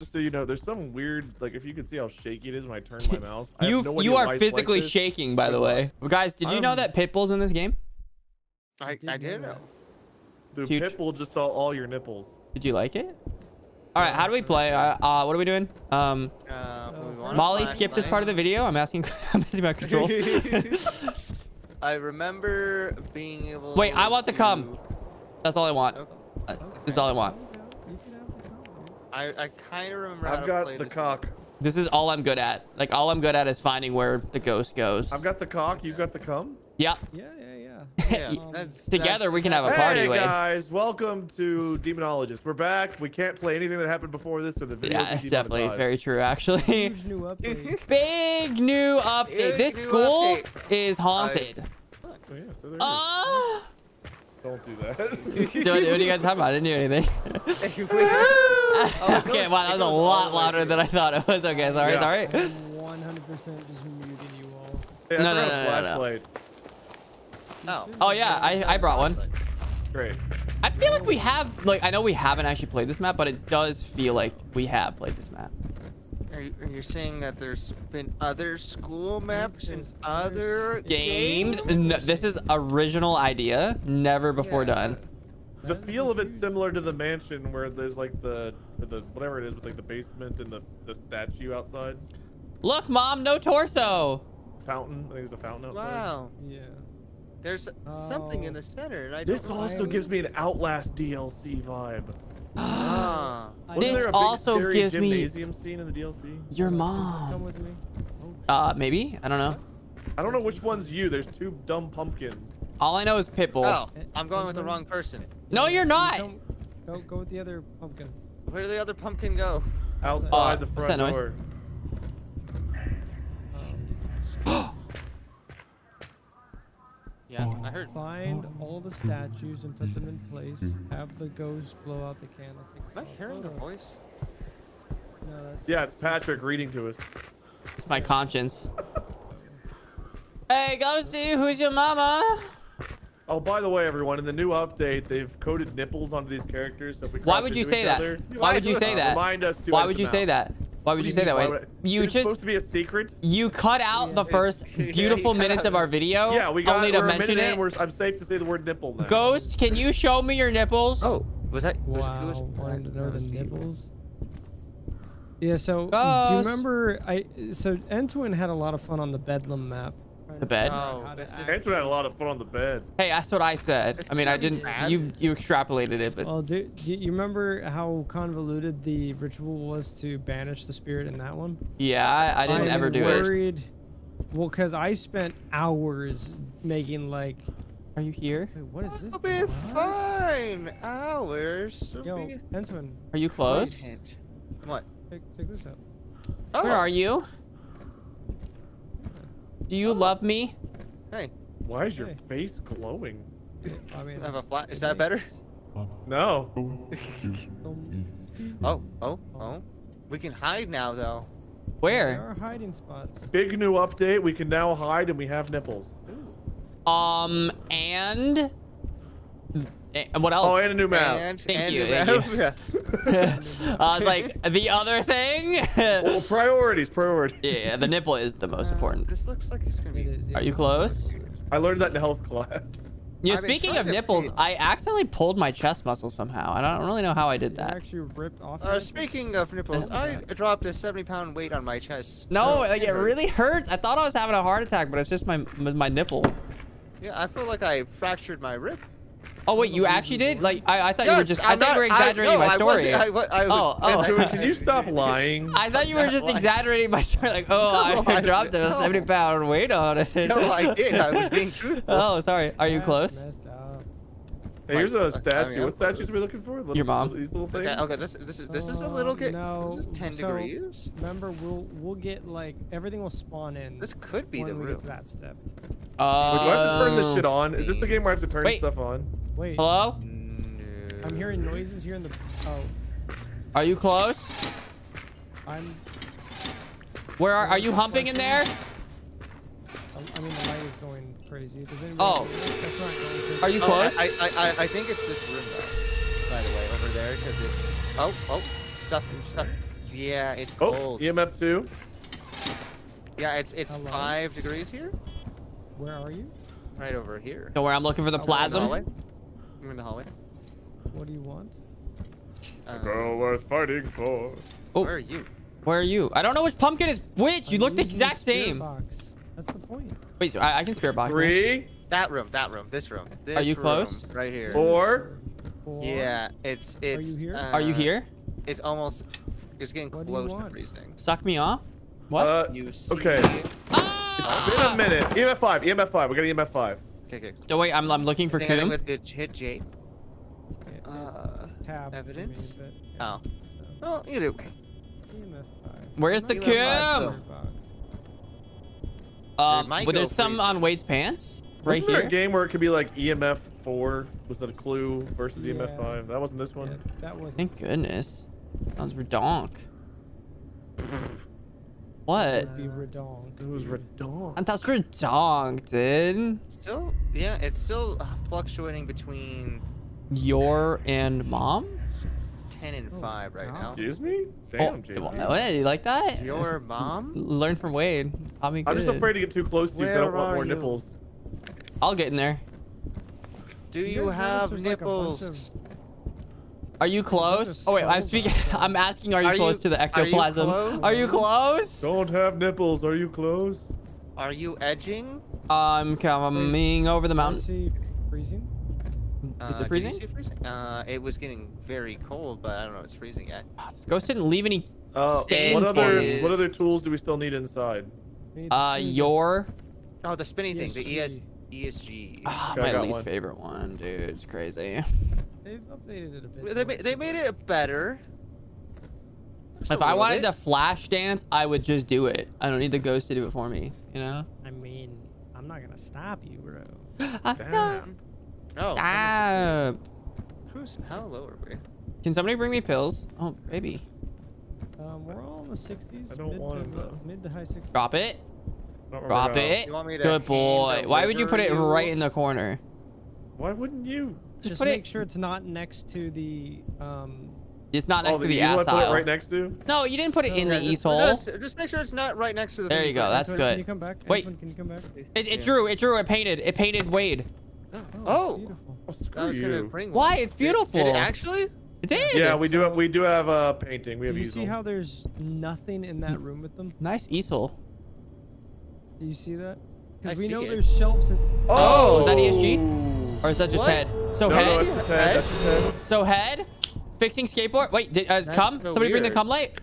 Just so you know, there's some weird like if you can see how shaky it is when I turn my mouse. I have You no you are it's like physically shaking, by the way. Guys, did you know Um, that Pitbull's in this game? I, did I know did know. Dude, Huge. Pitbull just saw all your nipples. Did you like it? All right, how do we play? Uh, uh what are we doing? Um, Uh, Oh, we want Molly skipped this part of the video. I'm asking. I'm asking about controls. I remember being able. Wait, I want to- come. That's all I want. Okay. Uh, This is all I want. You can have the comment. I I kind of remember I've to got play the this cock. This is all I'm good at. Like all I'm good at is finding where the ghost goes. I've got the cock. You've got the cum. Yeah. Yeah, yeah, yeah. Yeah, Um, that's, Together that's we can have a party hey way. guys, welcome to Demonologist. We're back. We can't play anything that happened before this, or the video. Yeah, it's definitely very true, actually. Huge new update. Big new update. Big This new school update. is haunted. Oh, yeah, so there it is. Ah! Don't do that. Dude, what are you guys talking about? I didn't do anything. Oh, okay, goes- wow, that was a lot louder than I thought it was. Okay, sorry, Yeah. sorry. 100% just muting you all. Hey, I No, no, forgot no, no, no. Oh. Oh yeah, I, I brought one. Great. I feel like we have, like, I know we haven't actually played this map, but it does feel like we have played this map. Are you, are you saying that there's been other school maps and other Games, games? no, this is original idea, never before Yeah. done. The feel of it's similar to the mansion where there's like the the whatever it is with like the basement and the the statue outside. Look, mom, no torso. Fountain. I think there's a fountain outside. Wow. Yeah. There's something in Oh. the center. And I This don't also I'm- gives me an Outlast DLC vibe. Ah. Wasn't This there a big also scary gives me scene in the DLC? your Come mom. with me. Oh, Uh, maybe? I don't know. I don't know which one's you. There's two dumb pumpkins. All I know is Pitbull. Oh, I'm going with the wrong person. No, you're not. Go, go with the other pumpkin. Where did the other pumpkin go? Outside Uh, the what's front that noise? door. Yeah, I heard. find all the statues and put them in place. Have the ghost blow out the candle. Take a Am I hearing a photo. voice? No, that's. Yeah, it's Patrick reading to us. It's my conscience. Hey, Ghosty, who's your mama? Oh, by the way, everyone, in the new update, they've coded nipples onto these characters. So if we Why would you say that? other, Why would you say that? Remind us to Why would you say out. that? Why would What you do say that mean, way? why I- You just supposed to be a secret? you cut out the first beautiful you cut minutes out of our video yeah, we got only we're to a mention minute in, it. We're, I'm safe to say the word nipple now. Ghost, can you show me your nipples? Oh, was that? Was, Wow, it was wanting to know the Steve. nipples. Yeah, so do you remember? I so Entoan had a lot of fun on the Bedlam map. Trying The bed? figure out Oh, this is- had a lot of fun on the bed. Hey, that's what I said. It's I mean, I didn't. bad. You you extrapolated it, but Well, do, do you remember how convoluted the ritual was to banish the spirit in that one? yeah, I, I didn't I'm ever do it. worried, Well, because I spent hours making like, Are you here? wait, what is this? It'll be What? fine. Hours. Yo, be Entoan, Are you close? hint. What? check, check this out. Oh, Where are you? Do you love me? Hey, Why is your Hey. face glowing? I mean, I have a flat. Is it that better? makes- No. um, Oh, oh, oh. We can hide now, though. Where? There Where? are hiding spots. Big new update. We can now hide and we have nipples. Um, and and what else? Oh, and a new map. And, Thank and you, the thank you. map. I was like, the other thing. well, priorities, priorities. yeah, the nipple is the most Uh, important. This looks like it's gonna be. It is. Are you close? I learned that in health class. You know, speaking of nipples, pee. I accidentally pulled my chest muscle somehow. I don't really know how I did You that. actually ripped off. Uh, your- speaking of nipples, I dropped a 70 pound weight on my chest. No, so like it hurt. really hurts. I thought I was having a heart attack, but it's just my my nipple. Yeah, I feel like I fractured my rib. Oh wait, you actually did? Like I, I thought you were just I I'm thought you were not- I- exaggerating no, my I story. wasn't- I, I was, Oh, oh. Dude, can you stop lying? I thought you were just Like- exaggerating my story. Like, oh, No, I I- dropped a no. 70 pound weight on it. No, I did. I was being truthful. oh, sorry. Are you That's close? Messed up. Hey, here's a statue. what statues are we looking for? Little, Your mom. These little things. Okay, okay, this this is this is a little Uh, bit. no, This is 10 so- degrees. Remember, we'll we'll get like everything will spawn in. This could be when the we room. get to that step. Uh, Wait, do I have to turn this shit on? Is this the game where I have to turn Wait. stuff on? Wait. Hello? I'm hearing noises here in the. Oh, Are you close? I'm. Where are, are you humping in there? I mean, the light is going crazy. Does anybody Oh. That's not going crazy. Are you Oh, close? I, I, I, I think it's this room though. By the way, over there, because it's. Oh, oh, stuff, stuff. Yeah, it's Oh, cold. EMF two. Yeah, it's it's Hello? five degrees here. Where are you? Right over here. So where I'm looking for the Oh, In the hallway. I'm in the hallway. What do you want? Uh, Girl worth fighting for. Oh. Where are you? Where are you? I don't know which pumpkin is which. You I'm look the exact same. Box. That's the point. Wait, so I, I can spirit box. now. Three, That room. That room. This room. This Are you room, close? Right here. four. Four. Yeah, it's it's. here? Are you uh, here? It's almost. It's getting What close to freezing. Suck me off? What? Uh, You see? okay. ah! Been a minute. EMF five. EMF five. We got EMF five. Okay, okay. Oh wait, I'm I'm looking for Thing I think Coom. with it hit J. Yeah, Uh, tab for me, evidence? but, yeah, Oh. Well, either way. EMF five. Where's I'm the not Coom? Um, might but there's some freezing. on Wade's pants right Wasn't there here. a game where it could be like EMF four was that a clue versus EMF five? That wasn't this one. Yeah, that was Thank goodness. Sounds redonk. What? would be redonk. It was redonk. And that's redonk, dude. Still, yeah, it's still uh, fluctuating between Your and mom? 10 and Oh, 5 right now. Excuse me? Oh, Damn, James. what? You like that? Your mom? Learn from Wade. I'll be I'm just afraid to get too close to you 'cause I don't want more you? nipples. I'll get in there. Do You you, have there's, like, a nipples? Are you close? Oh wait, I'm speaking. I'm asking. Are you Are close you- to the are you ectoplasm? close? Are you close? Don't have nipples. Are you close? Are you edging? I'm coming over the I mountain. see freezing. Is Uh, it did you freezing? see freezing? Uh, it was getting very cold, but I don't know if it's freezing yet. This ghost didn't leave any. Uh, Stains what other for what other tools do we still need inside? Need Uh, your. Oh, the spinning thing, the ES, ESG. ESG. Ah, Okay, my least one. favorite one, dude. It's crazy. They've updated it a bit. they, though. ma- they made it better. Just If I wanted bit. to flash dance, I would just do it. I don't need the ghost to do it for me. You know? I mean, I'm not gonna stop you, bro. I Damn. Know. Oh, Ah. Who's how low are we? Can somebody bring me pills? Oh, baby. Um, we're all in the 60s. I don't mid want to it, the- though. Mid to high 60s. Drop it. Drop it. You want me to Good boy. Why would you put it you? right in the corner? Why wouldn't you? Just Just put make it- sure it's not next to the um. It's not next oh, to the evil ass put it aisle. right next to. No, you didn't put it in Yeah, the just, east hole. just, just make sure it's not right next to the. There you go, that's Entoan, good. Can you come back? Wait. Entoan, can you come back? It, it Yeah. drew. It drew. It painted. It painted Wade. Oh. beautiful. Oh, screw I was gonna bring one. Why? It's beautiful. Did, it actually? It did. Yeah, we do. Have, we do have a painting. We Do have you see how there's nothing in that room with them? Nice easel. Do you see that? Because we see know it. there's shelves in. Oh, is that ESG? Or is that just What? head? So No, head. no, it's just head. That's head. So head. Fixing skateboard. Wait, did uh, come? so Somebody bring the weird. cum light.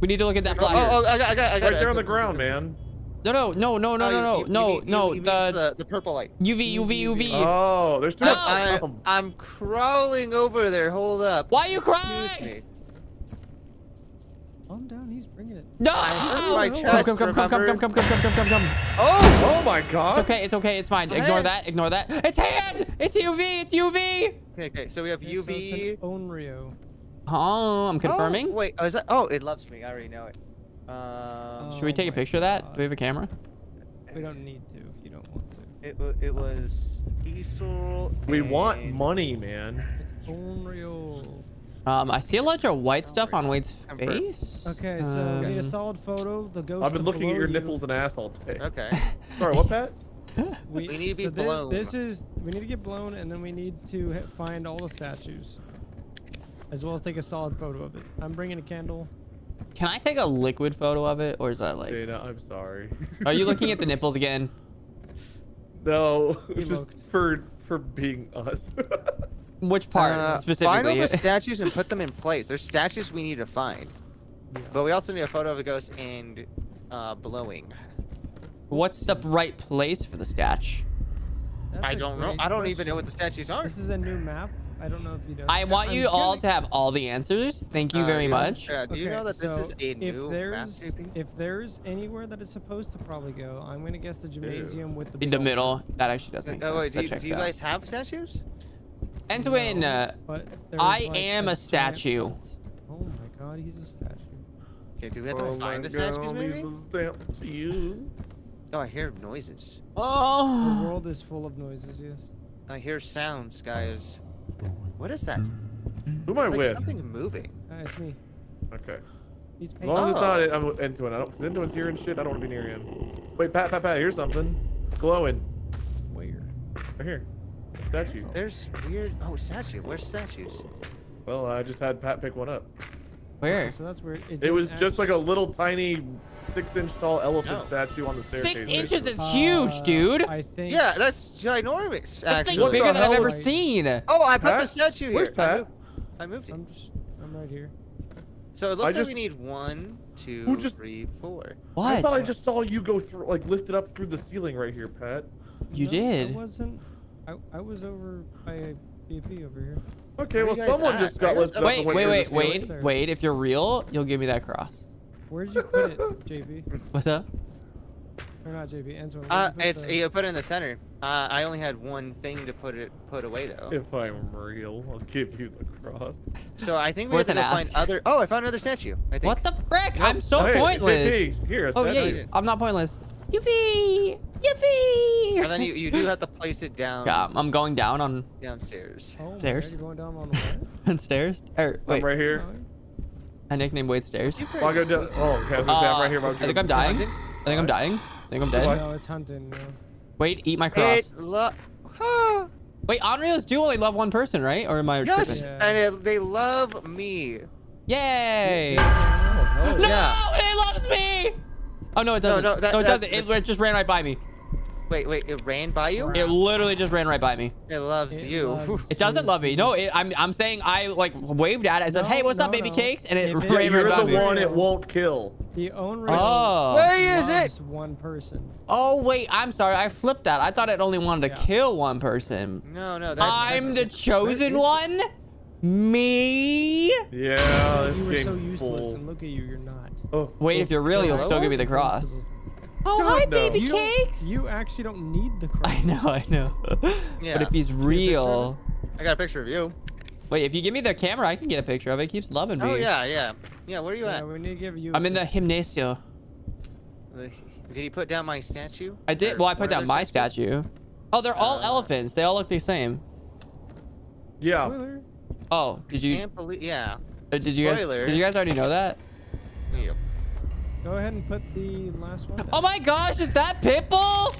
We need to look at that Oh, flyer. oh, I got, I got, I got Right it. there on the ground, man. No, no, no, no, no, Oh, no, no, you- you no, no. The the the purple light. UV, UV, UV. Oh, there's two. No. of I, them. I'm crawling over there. Hold up. Why are you Excuse crying? me. Calm down. He's bringing it. No! hurt my Come, chest, come, come, come, come, remember? come, come, come, come, come, come. Oh! Oh my god. It's okay, it's okay, it's fine. Go Ignore that, ignore that. It's hand! It's UV, it's UV! Okay, okay. So we have Okay, so it's UV. an Onryo. Oh, I'm confirming. Oh, wait. Oh, is that? Oh, it loves me. I already know it. Um, Should we Oh take a my picture of that? God. Do we have a camera? We don't need to if you don't want to. it it was Easel. We want money, man. It's Onryo. Um, I see a bunch of white stuff on Wade's face. Okay, so we need a Um, solid photo. The ghost. I've been looking at below your you. nipples and ass all day. Okay. Sorry, what, Pat? We need to be so thi- blown. This is we need to get blown, and then we need to hit, find all the statues, as well as take a solid photo of it. I'm bringing a candle. Can I take a liquid photo of it, or is that like? Dana, I'm sorry. Are you looking at the nipples again? No, it's just looked. for for being us. Which part Uh, Find specifically? all the statues and put them in place. There's statues we need to find, but we also need a photo of the ghost and uh, blowing. What's the right place for the statue? That's I a don't know. I don't even know what the statues are. This is a new map. I don't know if you know. I want I'm you all gonna- to have all the answers. Thank you Uh, very yeah. much. Yeah, do you Okay, know that this is a new if there's JP? if there's anywhere that it's supposed to probably go, I'm gonna guess the gymnasium with the In the altar. middle. That actually does make sense. Oh wait, do you, do you out. guys have statues? Entoan, No, uh, but there's, I like, am a giant statue. Oh my god, he's a statue. Okay, do we have to Oh find the statues God, maybe? these stamps to you. Oh, I hear noises. Oh! The world is full of noises. Yes. I hear sounds, guys. What is that? Who am I like with? Something moving. Ah, it's me. Okay. He's As long as it's Oh. not I'm Entoan. I don't because Entoan's here and shit. I don't want to be near him. Wait, Pat, Pat, Pat. Here's something. It's glowing. Where? Right here. Statue. There's weird. Oh, statue. Where's statues? Well, I just had Pat pick one up. Where? So that's weird. It didn't was just like a little tiny six-inch tall elephant No. statue on the staircase. Six inches is Uh, huge, dude. I think. Yeah, that's ginormous. That's Actually. like What bigger the than I've ever is- seen. Oh, I put the statue here. Where's I Pat? moved, I moved it. I'm just. I'm right here. So it looks I like we need one, two, Who just- three, four. I thought I just saw you go through, like, lift it up through the ceiling right here, Pat. You No, did. I wasn't. I, I was over by a BP over here. Okay, well, someone at? just got I lifted guess- up. Wait, wait, wait, through the ceiling. wait, wait. If you're real, you'll give me that cross. Where'd you put it, JB? What's up? Or not JB? Entoan. where'd Uh, you it's the- you put it in the center. Uh, I only had one thing to put it put away though. If I'm real, I'll give you the cross. So I think we Worth have to find other. Oh, I found another statue. I think. What the frick? I'm so Hey, pointless. JP, here, Oh yeah, I'm not pointless. Yippee! Yippee! And then you, you do have to place it down Yeah, I'm going down on downstairs. Oh, stairs. God, You're going down on the what? stairs. Or wait, I'm right here. No, I nicknamed Wade stairs. You I'll go down. Oh, okay, I was gonna say, I'm right here. Uh, I think I'm dying. I think I'm dying. I think I'm dead. No, it's hunting. No. Wait, eat my cross. It lo- Wait, Onryos do only love one person, right? Or am I yes, tripping? Yeah. and it, they love me. Yay! Oh, No, Yeah. it loves me. Oh no, it doesn't. no, that- it that's- doesn't. It, it just ran right by me. Wait, wait, it ran by you? It literally just ran right by me. It loves It you. loves It doesn't love me. No, it, I'm I'm saying I like waved at it. I said, No, "Hey, what's up, baby no. cakes?" And it If it- Yeah, ran you're the one it won't kill. The own Oh. Where is it? loves One person. Oh wait, I'm sorry. I flipped that. I thought it only wanted to Yeah. kill one person. No, no, that's. I'm the chosen is- one. Me. Yeah, this you were so useless, full. and look at you. You're not. Oh, Wait, oh. if you're real, you'll still give me the cross. Oh, God, hi, no. baby You cakes. You actually don't need the cross. I know, I know. Yeah. But if he's real, I got a picture of you. wait, if you give me the camera, I can get a picture of it. It keeps loving me. Oh yeah, yeah, yeah. Where are you Yeah, at? we need to give you. I'm in the a gymnasio. Did he put down my statue? I did. Or Well, I put down my statues? statue. Oh, they're all Uh, elephants. They all look the same. Yeah. Spoiler. Oh, did you? Can't believe. Yeah. uh, Did you guys? Did you guys already know that? Yep. Go ahead and put the last one. Down. Oh my gosh, is that Pitbull?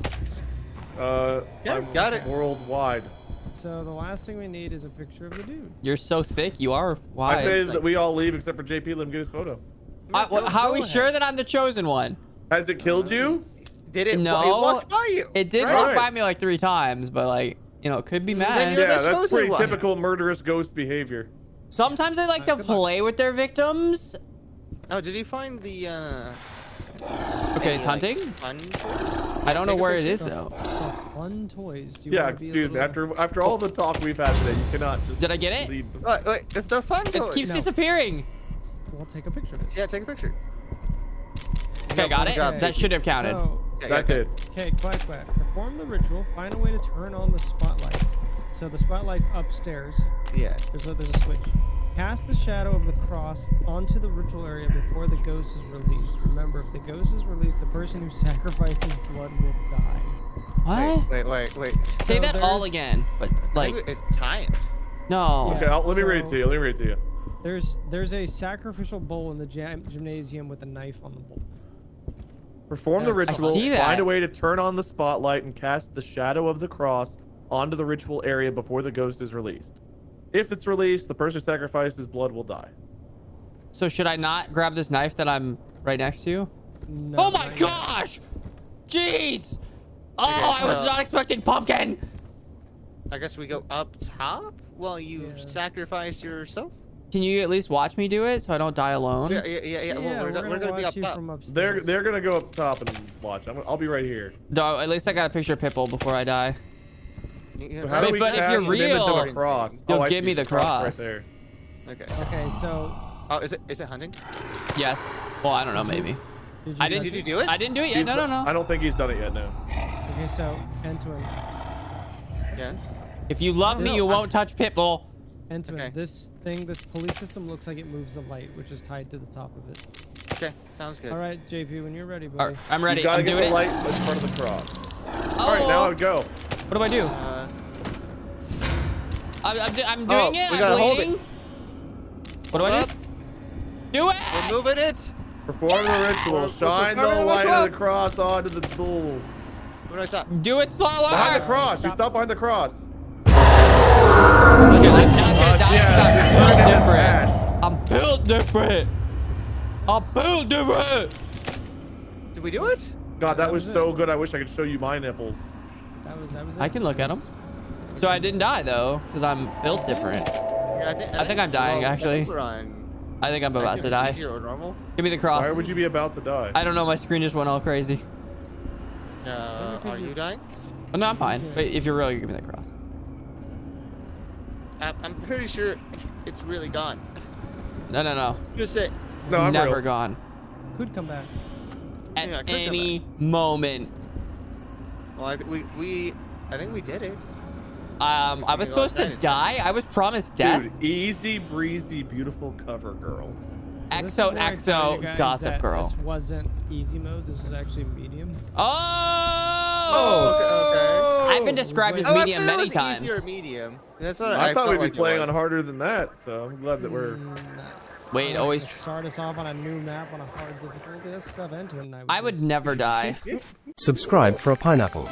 Uh, Yeah, I'm got it. Worldwide. So the last thing we need is a picture of the dude. You're so thick. You are I say like- that we all leave except for JP. Let him get his photo. I- Go- wh- how are we ahead. sure that I'm the chosen one? Has it killed you? Did it? No. It walked by you. It did right? walk by me like three times, but like, you know, it could be Then mad. you're- Yeah, the that's pretty one. typical murderous ghost behavior. Sometimes they like Uh, to good luck. play with their victims. Oh, did you find the? uh Okay, any, it's like, hunting. fun toys? I don't know where it is, though. The fun toys. Do you Yeah, wanna be a dude. little- After after all the talk we've had today, you cannot just. Did I get it? leave- Wait, wait. If the fun It toys. keeps No. disappearing. We'll take a picture of it. Yeah, take a picture. Okay, got it. job. That should have counted. So, Yeah, That yeah, did. okay, quack quack. Perform the ritual. Find a way to turn on the spotlight. So the spotlight's upstairs. Yeah. There's a, there's a switch. Cast the shadow of the cross onto the ritual area before the ghost is released. Remember, if the ghost is released, the person who sacrificed his blood will die. What? Wait, wait, wait. Say So that all again, but Like like, it's timed. no. Okay, I'll, let me read it to you. Let me read it to you. There's there's a sacrificial bowl in the gym, gymnasium with a knife on the bowl. Perform the ritual. Find a way to turn on the spotlight and cast the shadow of the cross onto the ritual area before the ghost is released. If it's released, the person who sacrificed his blood will die. So should I not grab this knife that I'm right next to? No, oh my not gosh! Jeez! Oh, Okay, I was so- not expecting pumpkin. I guess we go up top while you Yeah. sacrifice yourself. Can you at least watch me do it so I don't die alone? Yeah, yeah, yeah. yeah. Yeah, well, we're, go- we're gonna watch be up top. from upstairs. They're they're gonna go up top and watch. I'm, I'll be right here. No, at least I got a picture of Pitbull before I die. You- So how But do we if you're an image of real, a cross? you'll oh, give me the right cross. there. Okay. Okay, so Oh, is it is it hunting? Yes. Well, I don't know, maybe. did you I didn't. Did you do it? I didn't do it yet. He's No, not- no, I don't think he's done it yet. No. Okay, so Entoan, Yes. If you love me, you I'm- won't touch Pitbull. Entoan, Okay. this thing, this police system looks like it moves the light, which is tied to the top of it. Okay. Sounds good. All right, JP, when you're ready, All buddy. right, I'm ready. You gotta I'm get doing the it. light in front of the cross. Oh, All right, now I would go. what do I do? Uh, I'm, I'm, do- I'm Oh, doing it. we I'm gotta hold it. bleeding. What do I up. do? Do it! We're moving it. Perform the ritual. Shine the the light of the cross onto the tool. What do I stop? Do it slower! Behind the cross. You Stop. stop behind the cross. Okay, I'm not gonna die yeah, I'm built different. I'm built different. I'm built different. Did we do it? God, that That was was it. so good. I wish I could show you my nipples. That was that was. I can look at them. So I didn't die though, because I'm built different. Yeah, I think. I think I'm dying, well, I actually. think We're on. I think I'm about to die. Normal? Give me the cross. Why would you be about to die? I don't know. My screen just went all crazy. Uh, are you- you dying? Oh, no, I'm fine. But if you're real, you give me the cross. I- I'm pretty sure it's really gone. No, no, no. Just say. It's No, I'm never real. gone. Could come back. At Yeah, it could come any moment. Well, I think we we. I think we did it. Um, I was supposed to that. die. I was promised death. Dude, easy breezy, beautiful cover girl. So this is Exo, where I tell exo, gossip girl. This wasn't easy mode. This was actually medium. Oh! okay okay, I've been described as Oh, I medium thought it many was times. Easy or medium. That's what I, I, thought we'd be like it playing on harder than that, so I'm glad that we're. Mm. Wait, always. Start us off on a new map on a hard difficulty. That's stuff into and I. I would never die. Subscribe for a pineapple.